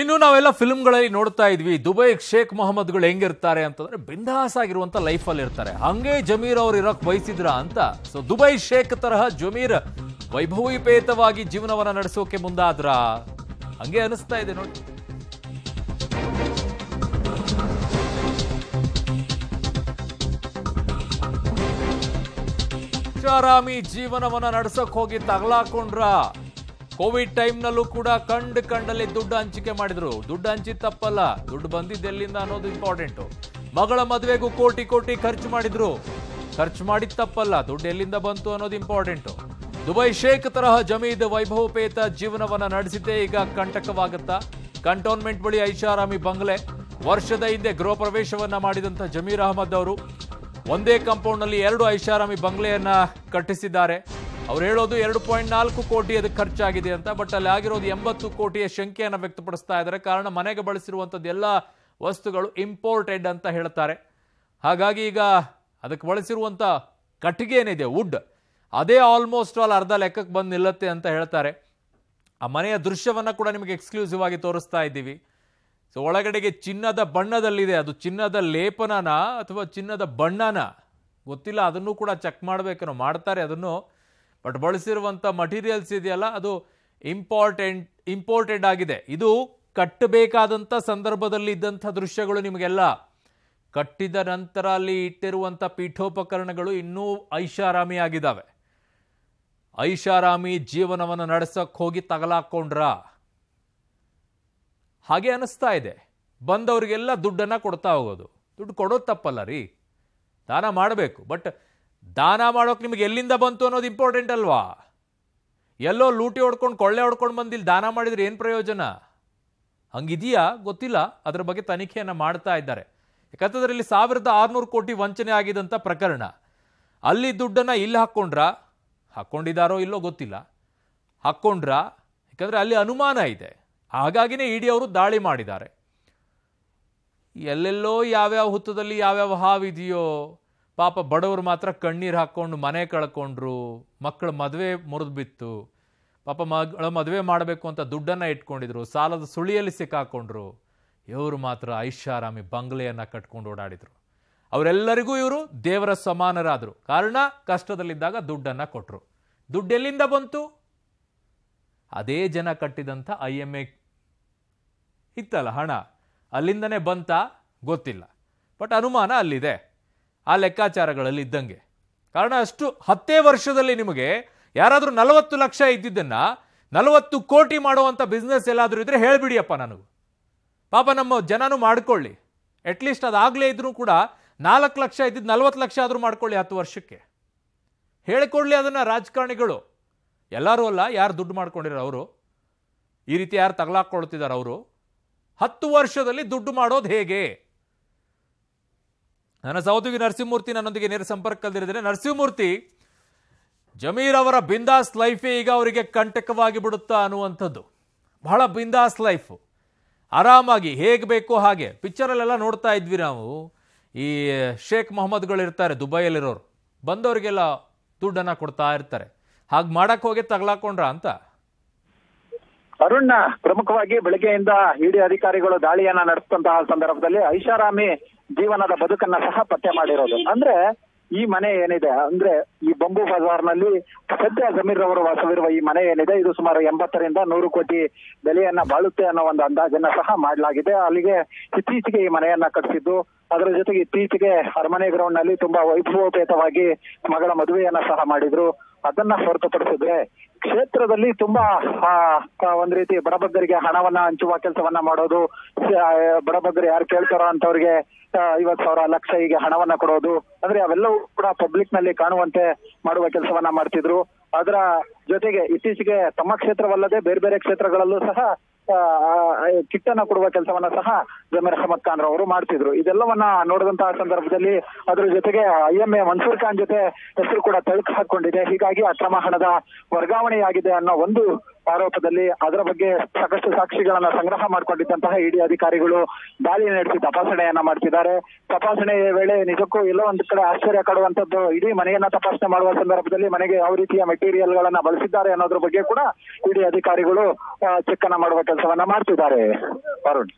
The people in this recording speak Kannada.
ಇನ್ನು ನಾವೆಲ್ಲ ಫಿಲ್ಮ್ಗಳಲ್ಲಿ ನೋಡ್ತಾ ಇದ್ವಿ, ದುಬೈ ಶೇಖ್ ಮೊಹಮ್ಮದ್ಗಳು ಹೆಂಗಿರ್ತಾರೆ ಅಂತಂದ್ರೆ ಬಿಂದಾಸ್ ಆಗಿರುವಂತ ಲೈಫಲ್ಲಿ ಇರ್ತಾರೆ. ಹಂಗೆ ಜಮೀರ್ ಅವ್ರು ಇರೋಕ್ ಬಯಸಿದ್ರ ಅಂತ? ಸೊ ದುಬೈ ಶೇಖ್ ತರಹ ಜಮೀರ್ ವೈಭವೀಪೇತವಾಗಿ ಜೀವನವನ್ನ ನಡೆಸೋಕೆ ಮುಂದಾದ್ರ? ಹಂಗೆ ಅನಿಸ್ತಾ ಇದೆ ನೋಡಿ. ಆರಾಮಿ ಜೀವನವನ್ನ ನಡ್ಸಕ್ ಹೋಗಿ ತಗಲಾಕೊಂಡ್ರ? ಕೋವಿಡ್ ಟೈಮ್ನಲ್ಲೂ ಕೂಡ ಕಂಡು ಕಂಡಲ್ಲಿ ದುಡ್ಡು ಹಂಚಿಕೆ ಮಾಡಿದ್ರು. ದುಡ್ಡು ಹಂಚಿ ತಪ್ಪಲ್ಲ. ದುಡ್ಡು ಬಂದಿದ್ದು ಎಲ್ಲಿಂದ ಅನ್ನೋದು ಇಂಪಾರ್ಟೆಂಟು ಮಗಳ ಮದುವೆಗೂ ಕೋಟಿ ಕೋಟಿ ಖರ್ಚು ಮಾಡಿದ್ರು. ಖರ್ಚು ಮಾಡಿದ ತಪ್ಪಲ್ಲ. ದುಡ್ಡು ಎಲ್ಲಿಂದ ಬಂತು ಅನ್ನೋದು ಇಂಪಾರ್ಟೆಂಟು ದುಬೈ ಶೇಖ್ ತರಹ ಜಮೀದ್ ವೈಭವಪೇತ ಜೀವನವನ್ನ ನಡೆಸಿದ್ದೇ ಈಗ ಕಂಟಕವಾಗುತ್ತಾ? ಕಂಟೋನ್ಮೆಂಟ್ ಬಳಿ ಐಷಾರಾಮಿ ಬಂಗ್ಲೆ. ವರ್ಷದ ಹಿಂದೆ ಗೃಹ ಪ್ರವೇಶವನ್ನ ಮಾಡಿದಂಥ ಜಮೀರ್ ಅಹಮದ್ ಅವರು ಒಂದೇ ಕಾಂಪೌಂಡ್ನಲ್ಲಿ ಎರಡು ಐಷಾರಾಮಿ ಬಂಗ್ಲೆಯನ್ನ ಕಟ್ಟಿಸಿದ್ದಾರೆ. ಅವ್ರು ಹೇಳೋದು ಎರಡು ಪಾಯಿಂಟ್ ನಾಲ್ಕು ಕೋಟಿ ಅದಕ್ಕೆ ಖರ್ಚಾಗಿದೆ ಅಂತ, ಬಟ್ ಅಲ್ಲಿ ಆಗಿರೋದು ಎಂಬತ್ತು ಕೋಟಿಯ ಶಂಕೆಯನ್ನು ವ್ಯಕ್ತಪಡಿಸ್ತಾ ಇದ್ದಾರೆ. ಕಾರಣ ಮನೆಗೆ ಬಳಸಿರುವಂಥದ್ದು ಎಲ್ಲ ವಸ್ತುಗಳು ಇಂಪೋರ್ಟೆಡ್ ಅಂತ ಹೇಳ್ತಾರೆ. ಹಾಗಾಗಿ ಈಗ ಅದಕ್ಕೆ ಬಳಸಿರುವಂಥ ಕಟ್ಟಿಗೆ ಏನಿದೆ? ವುಡ್ ಅದೇ ಆಲ್ಮೋಸ್ಟ್ ಆಲ್ ಅರ್ಧ ಲೆಕ್ಕಕ್ಕೆ ಬಂದು ನಿಲ್ಲತ್ತೆ ಅಂತ ಹೇಳ್ತಾರೆ. ಆ ಮನೆಯ ದೃಶ್ಯವನ್ನು ಕೂಡ ನಿಮಗೆ ಎಕ್ಸ್ಕ್ಲೂಸಿವ್ ಆಗಿ ತೋರಿಸ್ತಾ ಇದ್ದೀವಿ. ಸೊ ಒಳಗಡೆಗೆ ಚಿನ್ನದ ಬಣ್ಣದಲ್ಲಿದೆ. ಅದು ಚಿನ್ನದ ಲೇಪನನ ಅಥವಾ ಚಿನ್ನದ ಬಣ್ಣನ? ಗೊತ್ತಿಲ್ಲ, ಅದನ್ನು ಕೂಡ ಚೆಕ್ ಮಾಡಬೇಕೇನೋ ಮಾಡ್ತಾರೆ ಅದನ್ನು. ಬಟ್ ಬಳಸಿರುವಂಥ ಮಟೀರಿಯಲ್ಸ್ ಇದೆಯಲ್ಲ, ಅದು ಇಂಪಾರ್ಟೆಂಟ್ ಇಂಪೋರ್ಟೆಡ್ ಆಗಿದೆ. ಇದು ಕಟ್ಟಬೇಕಾದಂಥ ಸಂದರ್ಭದಲ್ಲಿ ಇದ್ದಂಥ ದೃಶ್ಯಗಳು ನಿಮಗೆಲ್ಲ. ಕಟ್ಟಿದ ನಂತರ ಅಲ್ಲಿ ಇಟ್ಟಿರುವಂಥ ಪೀಠೋಪಕರಣಗಳು ಇನ್ನೂ ಐಷಾರಾಮಿ ಆಗಿದ್ದಾವೆ ಐಷಾರಾಮಿ ಜೀವನವನ್ನು ನಡೆಸೋಕ್ಕೆ ಹೋಗಿ ತಗಲಾಕೊಂಡ್ರ. ಹಾಗೆ ಅನಿಸ್ತಾ ಇದೆ. ಬಂದವರಿಗೆಲ್ಲ ದುಡ್ಡನ್ನು ಕೊಡ್ತಾ ಹೋಗೋದು. ದುಡ್ಡು ಕೊಡೋದು ತಪ್ಪಲ್ಲ ರೀ. ದಾನ ಮಾಡಬೇಕು. ಬಟ್ ದಾನ ಮಾಡೋಕೆ ನಿಮಗೆ ಎಲ್ಲಿಂದ ಬಂತು ಅನ್ನೋದು ಇಂಪಾರ್ಟೆಂಟ್ ಅಲ್ವಾ? ಎಲ್ಲೋ ಲೂಟಿ ಹೊಡ್ಕೊಂಡು, ಕೊಳ್ಳೆ ಹೊಡ್ಕೊಂಡು ಬಂದಿಲ್ಲಿ ದಾನ ಮಾಡಿದ್ರೆ ಏನು ಪ್ರಯೋಜನ? ಹಂಗಿದೆಯಾ? ಗೊತ್ತಿಲ್ಲ. ಅದರ ಬಗ್ಗೆ ತನಿಖೆಯನ್ನು ಮಾಡ್ತಾ ಇದ್ದಾರೆ. ಯಾಕಂತಂದ್ರೆ ಇಲ್ಲಿ ಸಾವಿರದ ಆರುನೂರು ಕೋಟಿ ವಂಚನೆ ಆಗಿದಂಥ ಪ್ರಕರಣ. ಅಲ್ಲಿ ದುಡ್ಡನ್ನು ಇಲ್ಲಿ ಹಾಕ್ಕೊಂಡ್ರ? ಹಾಕ್ಕೊಂಡಿದ್ದಾರೋ ಇಲ್ಲೋ ಗೊತ್ತಿಲ್ಲ. ಹಾಕ್ಕೊಂಡ್ರ? ಯಾಕಂದರೆ ಅಲ್ಲಿ ಅನುಮಾನ ಇದೆ. ಹಾಗಾಗಿನೇ ಇಡಿ ಅವರು ದಾಳಿ ಮಾಡಿದ್ದಾರೆ. ಎಲ್ಲೆಲ್ಲೋ ಯಾವ್ಯಾವ ಹುತ್ತದಲ್ಲಿ ಯಾವ್ಯಾವ ಹಾವಿದೆಯೋ ಪಾಪ ಬಡವರು ಮಾತ್ರ ಕಣ್ಣೀರು ಹಾಕ್ಕೊಂಡು ಮನೆ ಕಳ್ಕೊಂಡ್ರು ಮಕ್ಕಳು ಮದುವೆ ಮುರಿದು ಬಿತ್ತು, ಪಾಪ ಮಗಳ ಮದುವೆ ಮಾಡಬೇಕು ಅಂತ ದುಡ್ಡನ್ನು ಇಟ್ಕೊಂಡಿದ್ರು, ಸಾಲದ ಸುಳಿಯಲ್ಲಿ ಸಿಕ್ಕಾಕೊಂಡ್ರು, ಇವರು ಮಾತ್ರ ಐಷಾರಾಮಿ ಬಂಗ್ಲೆಯನ್ನು ಕಟ್ಕೊಂಡು ಓಡಾಡಿದರು. ಅವರೆಲ್ಲರಿಗೂ ಇವರು ದೇವರ ಸಮಾನರಾದರು. ಕಾರಣ, ಕಷ್ಟದಲ್ಲಿದ್ದಾಗ ದುಡ್ಡನ್ನು ಕೊಟ್ಟರು ದುಡ್ಡು ಎಲ್ಲಿಂದ ಬಂತು? ಅದೇ ಜನ ಕಟ್ಟಿದಂಥ ಐ ಎಂ ಎ ಇತ್ತಲ್ಲ ಹಣ. ಅಲ್ಲಿಂದನೇ ಬಂತ? ಗೊತ್ತಿಲ್ಲ. ಬಟ್ ಅನುಮಾನ ಅಲ್ಲಿದೆ. ಆ ಲೆಕ್ಕಾಚಾರಗಳಲ್ಲಿ ಇದ್ದಂಗೆ. ಕಾರಣ ಅಷ್ಟು ಹತ್ತೇ ವರ್ಷದಲ್ಲಿ ನಿಮಗೆ ಯಾರಾದರೂ ನಲವತ್ತು ಲಕ್ಷ ಇದ್ದಿದ್ದನ್ನು ನಲವತ್ತು ಕೋಟಿ ಮಾಡುವಂಥ ಬಿಸ್ನೆಸ್ ಎಲ್ಲಾದರೂ ಇದ್ದರೆ ಹೇಳಿಬಿಡಿಯಪ್ಪ ನನಗೆ. ಪಾಪ ನಮ್ಮ ಜನನು ಮಾಡ್ಕೊಳ್ಳಿ. ಅಟ್ಲೀಸ್ಟ್ ಅದಾಗಲೇ ಇದ್ದರೂ ಕೂಡ ನಾಲ್ಕು ಲಕ್ಷ ಇದ್ದಿದ್ದು ನಲವತ್ತು ಲಕ್ಷ ಆದರೂ ಮಾಡ್ಕೊಳ್ಳಿ ಹತ್ತು ವರ್ಷಕ್ಕೆ. ಹೇಳಿಕೊಡ್ಲಿ ಅದನ್ನು ರಾಜಕಾರಣಿಗಳು. ಎಲ್ಲರೂ ಅಲ್ಲ, ಯಾರು ದುಡ್ಡು ಮಾಡ್ಕೊಂಡಿರೋ ಅವರು? ಈ ರೀತಿ ಯಾರು ತಗಲಾಕ್ಕೊಳ್ತಿದ್ದಾರೆ ಅವರು? ಹತ್ತು ವರ್ಷದಲ್ಲಿ ದುಡ್ಡು ಮಾಡೋದು ಹೇಗೆ? ನನ್ನ ಸಹೋದ್ಯೋಗಿ ನರಸಿಂಹಮೂರ್ತಿ ನನ್ನೊಂದಿಗೆ ನೇರ ಸಂಪರ್ಕದಲ್ಲಿದ್ದಾರೆ ನರಸಿಂಹಮೂರ್ತಿ, ಜಮೀರ್ ಅವರ ಬಿಂದಾಸ್ ಲೈಫೇ ಈಗ ಅವರಿಗೆ ಕಂಟಕವಾಗಿ ಬಿಡುತ್ತಾ ಅನ್ನುವಂಥದ್ದು. ಬಹಳ ಬಿಂದಾಸ್ ಲೈಫು. ಆರಾಮಾಗಿ ಹೇಗೆ ಬೇಕೋ ಹಾಗೆ. ಪಿಕ್ಚರಲ್ಲೆಲ್ಲ ನೋಡ್ತಾ ಇದ್ವಿ ನಾವು. ಈ ಶೇಖ್ ಮೊಹಮ್ಮದ್ಗಳು ಇರ್ತಾರೆ, ದುಬೈಯಲ್ಲಿರೋರು. ಬಂದವರಿಗೆಲ್ಲ ದುಡ್ಡನ್ನು ಕೊಡ್ತಾ ಇರ್ತಾರೆ. ಹಾಗೆ ಮಾಡಕ್ಕೆ ಹೋಗಿ ತಗಲಾಕೊಂಡ್ರ ಅಂತ? ಅರುಣ್ ಪ್ರಮುಖವಾಗಿ ಬೆಳಗ್ಗೆಯಿಂದ ಇಡಿ ಅಧಿಕಾರಿಗಳು ದಾಳಿಯನ್ನ ನಡೆಸಿದಂತಹ ಸಂದರ್ಭದಲ್ಲಿ ಐಷಾರಾಮಿ ಜೀವನದ ಬದುಕನ್ನ ಸಹ ಪತ್ತೆ ಮಾಡಿರೋದು. ಅಂದ್ರೆ ಈ ಮನೆ ಏನಿದೆ, ಅಂದ್ರೆ ಈ ಬಂಬು ಬಜಾರ್ನಲ್ಲಿ ಸದ್ಯ ಜಮೀರ್ ಅವರು ವಾಸವಿರುವ ಈ ಮನೆ ಏನಿದೆ, ಇದು ಸುಮಾರು ಎಂಬತ್ತರಿಂದ ನೂರು ಕೋಟಿ ಬೆಲೆಯನ್ನ ಬಾಳುತ್ತೆ ಅನ್ನೋ ಒಂದು ಅಂದಾಜನ್ನ ಸಹ ಮಾಡಲಾಗಿದೆ. ಅಲ್ಲಿಗೆ ಇತ್ತೀಚೆಗೆ ಈ ಮನೆಯನ್ನ ಕಟ್ಟಿಸಿದ್ದು ಅದರ ಜೊತೆಗೆ ಇತ್ತೀಚೆಗೆ ಅರಮನೆ ಗ್ರೌಂಡ್ನಲ್ಲಿ ತುಂಬಾ ವೈಭವೋಪೇತವಾಗಿ ಮಗಳ ಮದುವೆಯನ್ನ ಸಹ ಮಾಡಿದ್ರು. ಅದನ್ನ ಹೊರತುಪಡಿಸಿದ್ರೆ ಕ್ಷೇತ್ರದಲ್ಲಿ ತುಂಬಾ ಆ, ಒಂದ್ ರೀತಿ ಬಡಬಗ್ಗರಿಗೆ ಹಣವನ್ನ ಹಂಚುವ ಕೆಲಸವನ್ನ ಮಾಡೋದು ಬಡಬಗ್ಗರು ಯಾರು ಕೇಳ್ತಾರೋ ಅಂತವ್ರಿಗೆ ಐವತ್ ಸಾವಿರ ಲಕ್ಷ ಹೀಗೆ ಹಣವನ್ನ ಕೊಡೋದು ಅಂದ್ರೆ ಅವೆಲ್ಲವೂ ಕೂಡ ಪಬ್ಲಿಕ್ನಲ್ಲಿ ಕಾಣುವಂತೆ ಮಾಡುವ ಕೆಲಸವನ್ನ ಮಾಡ್ತಿದ್ರು. ಅದರ ಜೊತೆಗೆ ಇತ್ತೀಚೆಗೆ ತಮ್ಮ ಕ್ಷೇತ್ರವಲ್ಲದೆ ಬೇರೆ ಬೇರೆ ಕ್ಷೇತ್ರಗಳಲ್ಲೂ ಸಹ ಆ, ಅನ್ನ ಕೊಡುವ ಕೆಲಸವನ್ನ ಸಹ ಜಮೀರ್ ಅಹಮದ್ ಖಾನ್ ರವರು ಮಾಡ್ತಿದ್ರು. ಇದೆಲ್ಲವನ್ನ ನೋಡಿದಂತಹ ಸಂದರ್ಭದಲ್ಲಿ ಅದ್ರ ಜೊತೆಗೆ ಐಎಂಎ ಮನ್ಸೂರ್ ಖಾನ್ ಜೊತೆ ಹೆಸರು ಕೂಡ ತಳುಕು ಹಾಕೊಂಡಿದೆ. ಹೀಗಾಗಿ ಅಕ್ರಮ ಹಣದ ವರ್ಗಾವಣೆಯಾಗಿದೆ ಅನ್ನೋ ಒಂದು ಆರೋಪದಲ್ಲಿ ಅದರ ಬಗ್ಗೆ ಸಾಕಷ್ಟು ಸಾಕ್ಷಿಗಳನ್ನ ಸಂಗ್ರಹ ಮಾಡಿಕೊಂಡಿದ್ದಂತಹ ಇಡಿ ಅಧಿಕಾರಿಗಳು ದಾಳಿ ನಡೆಸಿ ತಪಾಸಣೆಯನ್ನ ಮಾಡ್ತಿದ್ದಾರೆ. ತಪಾಸಣೆಯ ವೇಳೆ ನಿಜಕ್ಕೂ ಎಲ್ಲೋ ಒಂದು ಕಡೆ ಆಶ್ಚರ್ಯ ಕಾಡುವಂತದ್ದು ಇಡೀ ಮನೆಯನ್ನ ತಪಾಸಣೆ ಮಾಡುವ ಸಂದರ್ಭದಲ್ಲಿ ಮನೆಗೆ ಯಾವ ರೀತಿಯ ಮೆಟೀರಿಯಲ್ ಗಳನ್ನ ಬಳಸಿದ್ದಾರೆ ಅನ್ನೋದ್ರ ಬಗ್ಗೆ ಕೂಡ ಇಡಿ ಅಧಿಕಾರಿಗಳು ಚೆಕ್ ಅನ್ನ ಮಾಡುವ ಕೆಲಸವನ್ನ ಮಾಡ್ತಿದ್ದಾರೆ. ವರುಣ್